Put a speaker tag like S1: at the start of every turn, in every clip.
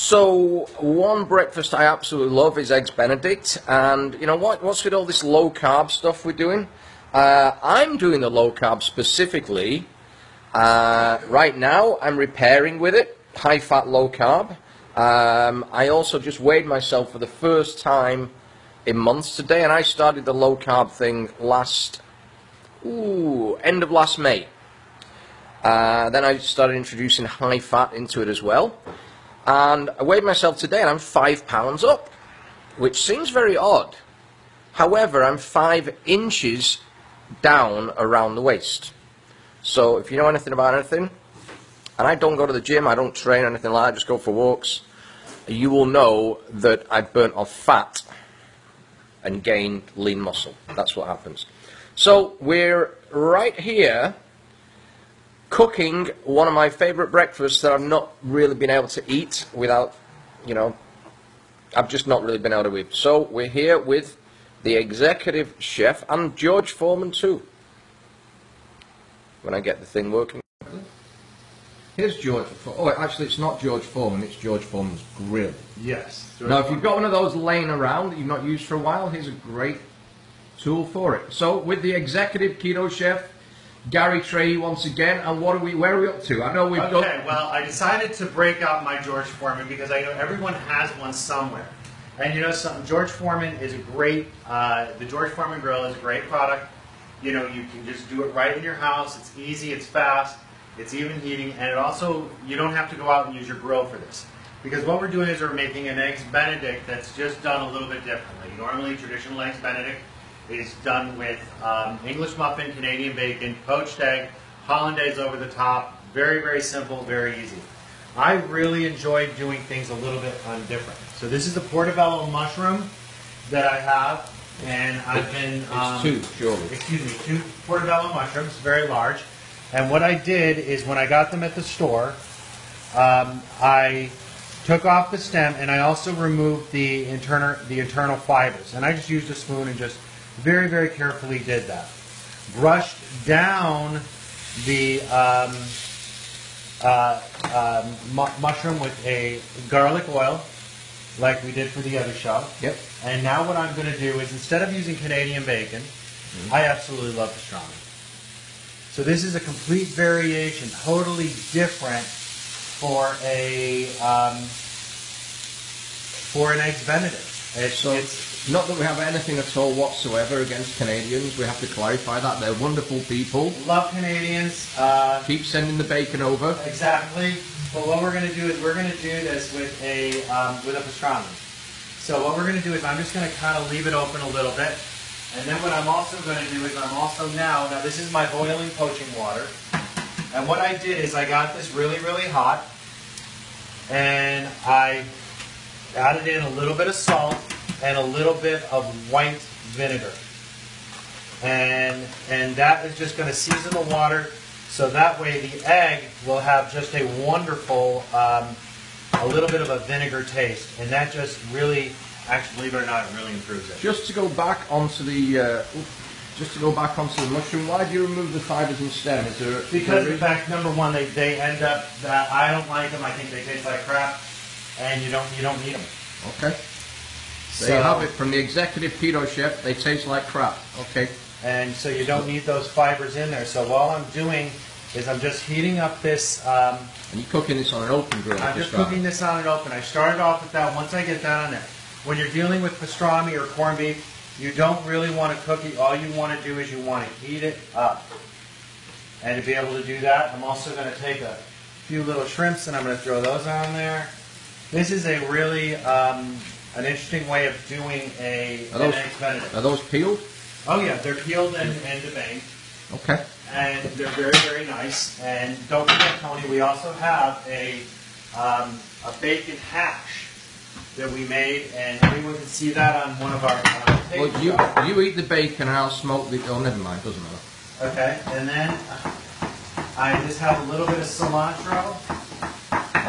S1: So one breakfast I absolutely love is eggs Benedict, and you know what? What's with all this low carb stuff we're doing? Uh, I'm doing the low carb specifically. Uh, right now, I'm repairing with it, high fat, low carb. Um, I also just weighed myself for the first time in months today, and I started the low carb thing last, ooh, end of last May. Uh, then I started introducing high fat into it as well. And I weighed myself today and I'm five pounds up, which seems very odd. However, I'm five inches down around the waist. So if you know anything about anything, and I don't go to the gym, I don't train or anything like that, I just go for walks, you will know that I've burnt off fat and gained lean muscle. That's what happens. So we're right here cooking one of my favorite breakfasts that I've not really been able to eat without, you know, I've just not really been able to eat. So we're here with the executive chef and George Foreman too. When I get the thing working. Here's George. Oh, actually, it's not George Foreman. It's George Foreman's grill.
S2: Yes.
S1: Now, if you've got one of those laying around that you've not used for a while, here's a great tool for it. So, with the executive keto chef, Gary Trahey once again, and what are we? Where are we up to? I know we've
S2: Okay,
S1: got.
S2: well, I decided to break out my George Foreman because I know everyone has one somewhere. And you know something, George Foreman is a great, uh, the George Foreman grill is a great product. You know, you can just do it right in your house. It's easy, it's fast, it's even heating, and it also, you don't have to go out and use your grill for this. Because what we're doing is we're making an Eggs Benedict that's just done a little bit differently. Normally, traditional Eggs Benedict is done with um, English muffin, Canadian bacon, poached egg, hollandaise over the top. Very, very simple, very easy. I really enjoy doing things a little bit different. So this is the portobello mushroom that I have, and I've been um,
S1: It's two, surely.
S2: excuse me, two portobello mushrooms, very large. And what I did is when I got them at the store, um, I took off the stem and I also removed the internal the internal fibers. And I just used a spoon and just very very carefully did that. Brushed down the um, uh, um, mu- mushroom with a garlic oil, like we did for the other show.
S1: Yep.
S2: And now what I'm going to do is instead of using Canadian bacon, I absolutely love pastrami. So this is a complete variation, totally different for a um, for an eggs Benedict. It's,
S1: So,
S2: it's
S1: not that we have anything at all whatsoever against Canadians. We have to clarify that they're wonderful people.
S2: love Canadians. Uh,
S1: Keep sending the bacon over.
S2: Exactly. But what we're going to do is we're going to do this with a um, with a pastrami. So what we're going to do is I'm just going to kind of leave it open a little bit, and then what I'm also going to do is I'm also now now this is my boiling poaching water, and what I did is I got this really really hot, and I added in a little bit of salt and a little bit of white vinegar. And and that is just going to season the water so that way the egg will have just a wonderful um, a little bit of a vinegar taste. And that just really actually believe it or not really improves it.
S1: Just to go back onto the, uh, just to go back onto the mushroom. Why do you remove the fibers and stem? Is there
S2: because in fact number one they, they end up that i don't like them. I think they taste like crap and you don't you don't need them
S1: Okay. There you have it from the executive keto chef. They taste like crap. Okay.
S2: and so you don't need those fibers in there so all i'm doing is i'm just heating up this um,
S1: And you're cooking this on an open grill.
S2: I'm just cooking this on an open. I started off with that. Once I get that on there, when you're dealing with pastrami or corned beef, you don't really want to cook it. All you want to do is you want to heat it up. And to be able to do that, I'm also going to take a few little shrimps and I'm going to throw those on there. This is a really um, an interesting way of doing a
S1: Are those-
S2: an eggs benedict.
S1: Are those peeled?
S2: Oh yeah, they're peeled and, and deboned
S1: Okay.
S2: and they're very, very nice. And don't forget, Tony, we also have a um, a bacon hash that we made, and everyone can see that on one of our uh,
S1: Well, you you eat the bacon and I'll smoke the. Oh, never mind. Doesn't matter.
S2: Okay, and then I just have a little bit of cilantro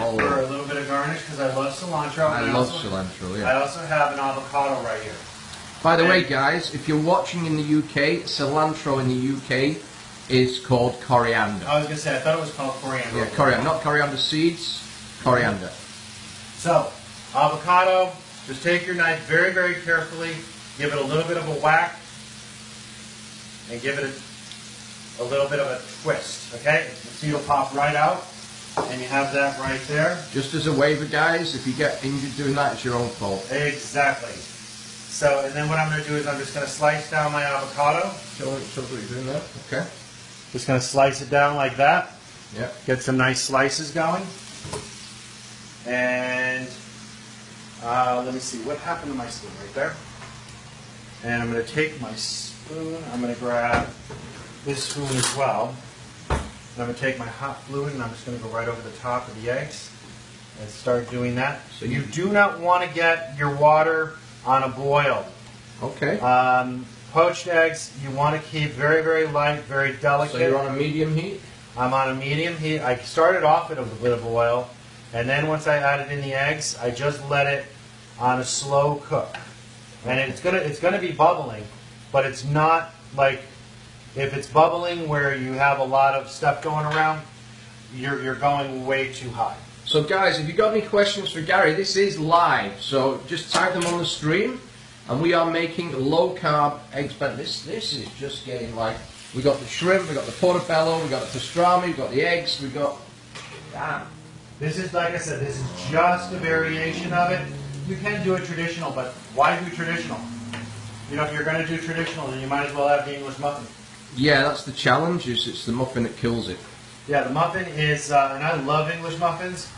S1: Oh,
S2: for a little garnish because I love cilantro.
S1: I
S2: And
S1: love
S2: also,
S1: cilantro.
S2: I also have an avocado right here.
S1: By the way, guys, if you're watching in the UK, cilantro in the UK is called coriander.
S2: I was gonna say I thought it was called coriander.
S1: Yeah, coriander, not coriander seeds, coriander.
S2: So, avocado, just take your knife very, very carefully, give it a little bit of a whack, and give it a, a little bit of a twist, okay? The seed will pop right out, and you have that right there.
S1: Just as a waiver, guys, if you get injured doing that, it's your own fault.
S2: Exactly. So, and then what I'm going to do is I'm just going to slice down my avocado.
S1: Show, show what you're doing there. Okay.
S2: Just going to slice it down like that.
S1: Yeah.
S2: Get some nice slices going. And uh, let me see, what happened to my spoon right there? And I'm going to take my spoon, I'm going to grab this spoon as well. And I'm going to take my hot fluid and I'm just going to go right over the top of the eggs and start doing that. So you do not want to get your water on a boil.
S1: Okay.
S2: Um, poached eggs, you want to keep very, very light, very delicate.
S1: So you're on a medium heat.
S2: I'm on a medium heat. I started off with a bit of oil, and then once I added in the eggs, I just let it on a slow cook. And it's gonna it's gonna be bubbling, but it's not like if it's bubbling where you have a lot of stuff going around, you're you're going way too high.
S1: So, guys, if you've got any questions for Gary, this is live. So just type them on the stream, and we are making low carb eggs. But this this is just getting like we got the shrimp, we got the portobello, we got the pastrami, we got the eggs, we got. Damn.
S2: This is like I said, this is just a variation of it. You can do it traditional, but why do traditional? You know, if you're going to do traditional, then you might as well have the English muffin.
S1: Yeah, that's the challenge. Is it's the muffin that kills it.
S2: Yeah, the muffin is, uh, and I love English muffins,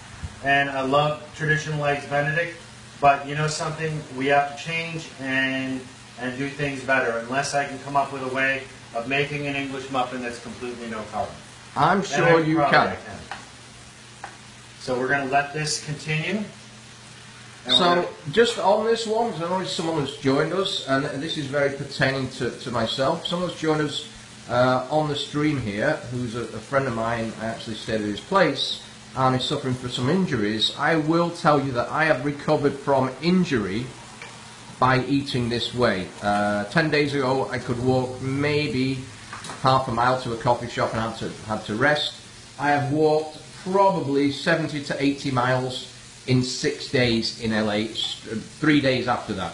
S2: and I love traditional eggs Benedict. But you know something, we have to change and and do things better. Unless I can come up with a way of making an English muffin that's completely no carb.
S1: I'm sure you
S2: probably
S1: can.
S2: So we're going to let this continue.
S1: So, just on this one, I know someone has joined us, and this is very pertaining to, to myself. Someone's joined us uh, on the stream here, who's a, a friend of mine. I actually stayed at his place, and is suffering from some injuries. I will tell you that I have recovered from injury by eating this way. Uh, Ten days ago, I could walk maybe half a mile to a coffee shop and had to had to rest. I have walked probably 70 to 80 miles in six days in LA, three days after that.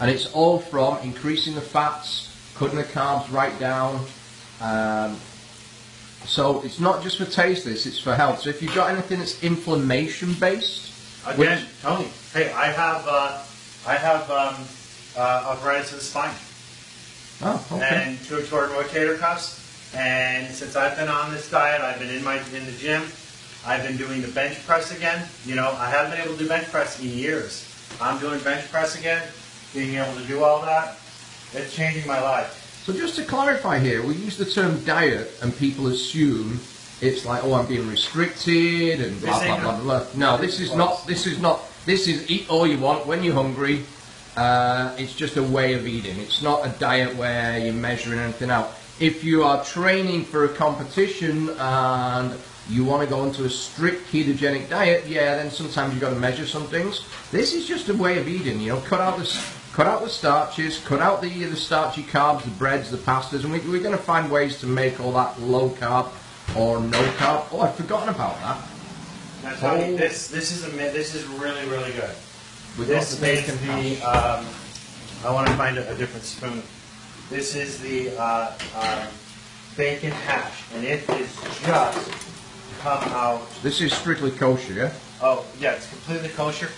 S1: And it's all from increasing the fats, cutting the carbs right down. Um, so it's not just for taste this, it's for health. So if you've got anything that's inflammation based,
S2: again, Tony. Hey, I have uh, I have um, uh, arthritis of the spine.
S1: oh, okay.
S2: and two torn rotator cuffs. And since I've been on this diet, I've been in my in the gym. I've been doing the bench press again. You know, I haven't been able to do bench press in years. I'm doing bench press again. Being able to do all that, it's changing my life.
S1: So just to clarify here, we use the term diet and people assume it's like, oh, I'm being restricted and blah blah blah
S2: no-
S1: blah. No, this is not. This is not. This is eat all you want when you're hungry. Uh, it's just a way of eating. It's not a diet where you're measuring anything out. If you are training for a competition and you want to go into a strict ketogenic diet, yeah, then sometimes you've got to measure some things. This is just a way of eating. You know, cut out the cut out the starches, cut out the the starchy carbs, the breads, the pastas, and we, we're going to find ways to make all that low carb or no carb. Oh, I'd forgotten about that. Oh.
S2: this this is a this is really really good.
S1: Got
S2: This
S1: the
S2: is
S1: bacon
S2: the.
S1: hash.
S2: Um, I want to find a, a different spoon. This is the uh, um, bacon hash, and it is just come out.
S1: This is strictly kosher, yeah.
S2: Oh, yeah, it's completely kosher.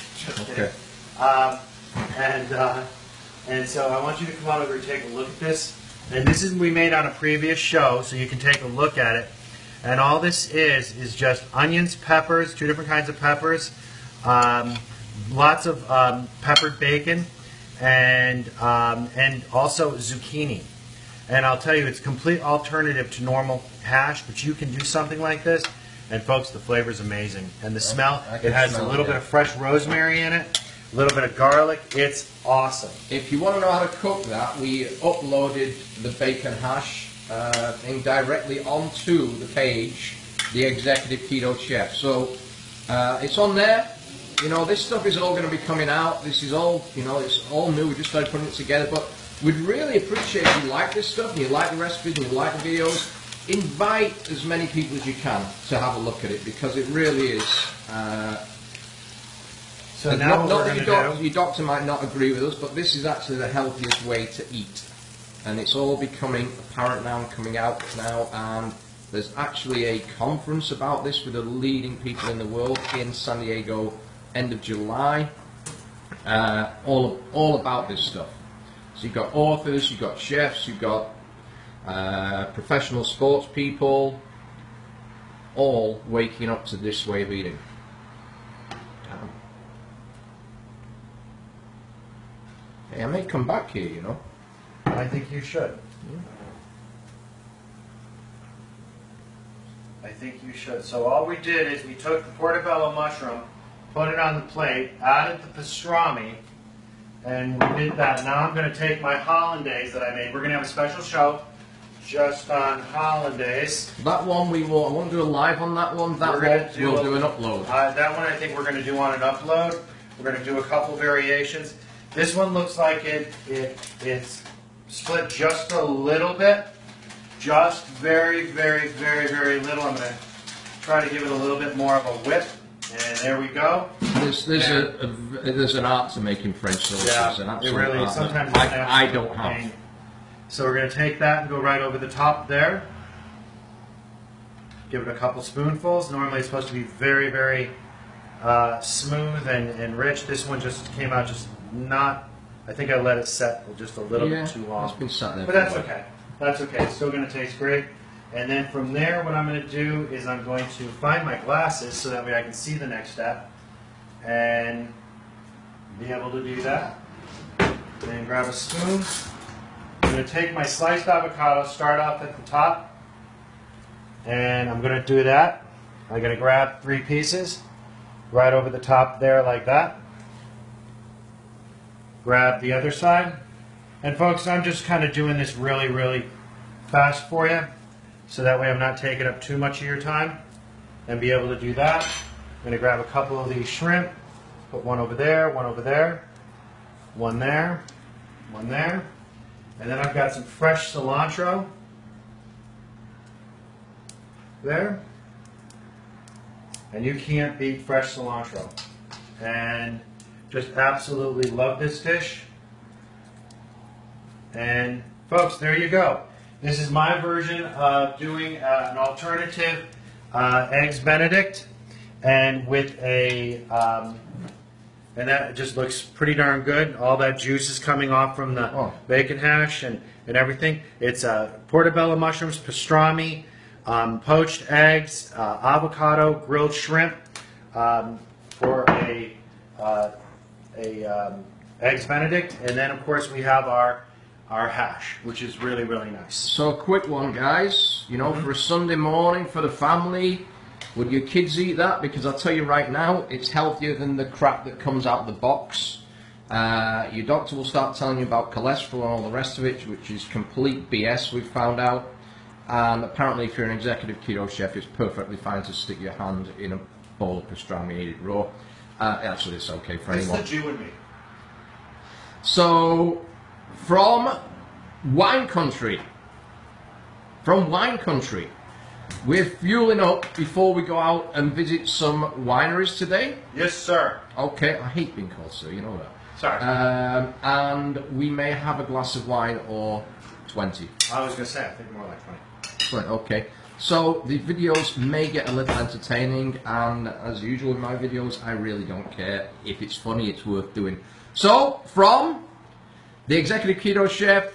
S1: Okay.
S2: Um, and uh, and so I want you to come on over and take a look at this. And this is we made on a previous show, so you can take a look at it. And all this is is just onions, peppers, two different kinds of peppers, um, lots of um, peppered bacon, and um, and also zucchini. And I'll tell you, it's a complete alternative to normal hash, but you can do something like this. And folks, the flavor is amazing, and the smell. It has a
S1: smell it,
S2: little bit of fresh rosemary in it, a little bit of garlic. It's awesome.
S1: If you want to know how to cook that, we uploaded the bacon hash uh, thing directly onto the page, the Executive Keto Chef. So uh, it's on there. You know, this stuff is all going to be coming out. This is all, you know, it's all new. We just started putting it together. But we'd really appreciate if you like this stuff and you like the recipes and you like the videos. Invite as many people as you can to have a look at it because it really is. Uh,
S2: So now
S1: not,
S2: what
S1: not
S2: we're
S1: that your,
S2: gonna
S1: doc-
S2: do?
S1: your doctor might not agree with us, but this is actually the healthiest way to eat. And it's all becoming apparent now and coming out now. And there's actually a conference about this with the leading people in the world in San Diego, end of July. Uh, all all about this stuff. So you've got authors, you've got chefs, you've got uh, professional sports people, all waking up to this way of eating. Damn. Hey, I may come back here, you know.
S2: I think you should. I think you should. So all we did is we took the portobello mushroom, put it on the plate, added the pastrami, and we did that. Now I'm going to take my hollandaise that I made. We're going to have a special show just on hollandaise.
S1: That one we will. I won't do a live on that one. That
S2: We're
S1: one
S2: do
S1: we'll
S2: a-
S1: do an upload.
S2: Uh, that one I think we're going to do on an upload. We're going to do a couple variations. This one looks like it, it it's split just a little bit, just very, very, very, very little. I'm going to try to give it a little bit more of a whip, and there we go.
S1: There's there's a, a there's an art to making French sauces. an
S2: it
S1: absolute
S2: really
S1: art
S2: sometimes it's an
S1: I, I don't have.
S2: pain. So we're going to take that and go right over the top there. Give it a couple spoonfuls. Normally it's supposed to be very, very uh, smooth and, and rich. This one just came out just not. I think I let it set just a little bit too long. But that's okay. That's okay. It's still going to taste great. And then from there, what I'm going to do is I'm going to find my glasses so that way I can see the next step and be able to do that. Then grab a spoon. I'm going to take my sliced avocado, start off at the top, and I'm going to do that. I'm going to grab three pieces right over the top there like that. Grab the other side. And folks, I'm just kind of doing this really, really fast for you, so that way I'm not taking up too much of your time, and be able to do that. I'm going to grab a couple of these shrimp, put one over there, one over there, one there, one there, and then I've got some fresh cilantro there, and you can't beat fresh cilantro. And just absolutely love this dish. And folks, there you go. This is my version of doing uh, an alternative uh, eggs Benedict, and with a um, and that just looks pretty darn good. All that juice is coming off from the
S1: Oh.
S2: bacon hash and, and everything. It's uh, portobello mushrooms, pastrami, um, poached eggs, uh, avocado, grilled shrimp um, for a uh, a um, eggs Benedict, and then of course we have our our hash, which is really really nice.
S1: So a quick one, guys. You know,
S2: Mm-hmm.
S1: for a Sunday morning for the family, would your kids eat that? Because I'll tell you right now, it's healthier than the crap that comes out of the box. Uh, your doctor will start telling you about cholesterol and all the rest of it, which is complete BS. We've found out. And apparently, if you're an executive keto chef, it's perfectly fine to stick your hand in a bowl of pastrami and eat it raw. Uh, actually, it's okay for
S2: It's
S1: anyone.
S2: the Jew in me.
S1: So, from wine country, from wine country, we're fueling up before we go out and visit some wineries today.
S2: Yes, sir.
S1: Okay, I hate being called sir, you know that.
S2: Sorry.
S1: Um, and we may have a glass of wine or 20.
S2: I was gonna say, I think more like twenty.
S1: Right, okay. So the videos may get a little entertaining, and as usual in my videos, I really don't care. If it's funny, it's worth doing. So, from the Executive Keto Chef,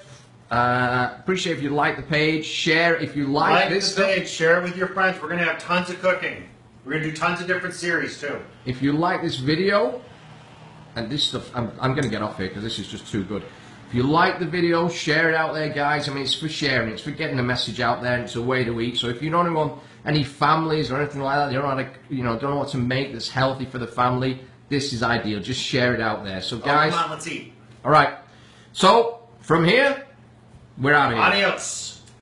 S1: uh, appreciate if you like the page, share if you like,
S2: Like
S1: this
S2: the
S1: stuff.
S2: page, share it with your friends. We're gonna have tons of cooking. We're gonna do tons of different series too.
S1: If you like this video, and this stuff, I'm, I'm going to get off here because this is just too good. If you like the video, share it out there, guys. I mean, it's for sharing, it's for getting the message out there, it's a way to eat. So if you don't want any families or anything like that, you don't know how to, you know, don't know what to make that's healthy for the family, this is ideal. Just share it out there. So, guys,
S2: Oh, on, let's eat.
S1: all right. So from here, we're out of here.
S2: Adios.